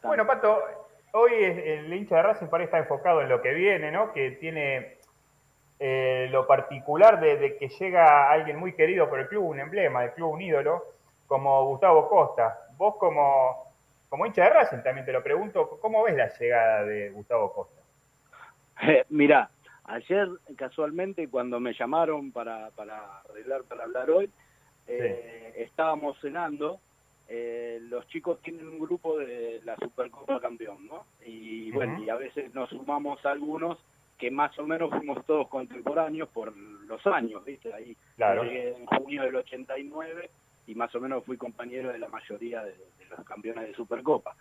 ¿Cómo están? Bueno, Pato, hoy el hincha de Racing parece estar enfocado en lo que viene, ¿no? Que tiene eh, lo particular de, que llega alguien muy querido por el club, un emblema del club, un ídolo, como Gustavo Costa. Vos como, como hincha de Racing también te lo pregunto, ¿cómo ves la llegada de Gustavo Costa? Eh, mirá, ayer casualmente cuando me llamaron para, para arreglar, para hablar hoy, eh, estábamos cenando eh, los chicos tienen un grupo de la Supercopa Campeón, ¿no? Y bueno, y a veces nos sumamos algunos que más o menos fuimos todos contemporáneos por los años, ¿viste? Ahí claro. llegué en junio del 89 y más o menos fui compañero de la mayoría de, los campeones de Supercopa.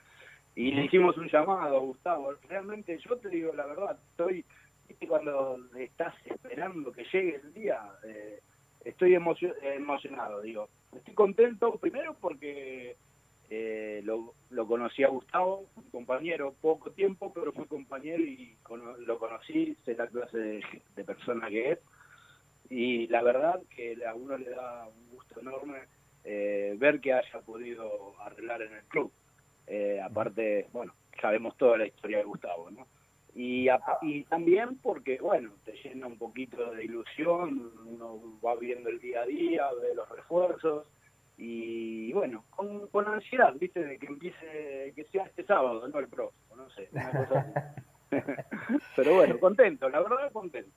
Y le hicimos un llamado a Gustavo. Realmente yo te digo la verdad, estoy, ¿viste? cuando estás esperando que llegue el día, eh, estoy emocionado, digo. Estoy contento primero porque lo, lo, conocí a Gustavo, compañero, poco tiempo, pero fue compañero y lo conocí, sé la clase de, persona que es. Y la verdad que a uno le da un gusto enorme eh, ver que haya podido arreglar en el club. Eh, aparte, bueno, sabemos toda la historia de Gustavo, ¿no? Y, y también porque, bueno, te llena un poquito de ilusión, uno va viendo el día a día, ve los refuerzos y, bueno, con, con ansiedad, ¿viste? De que empiece, que sea este sábado, no el próximo, no sé, una cosa así. Pero bueno, contento, la verdad contento.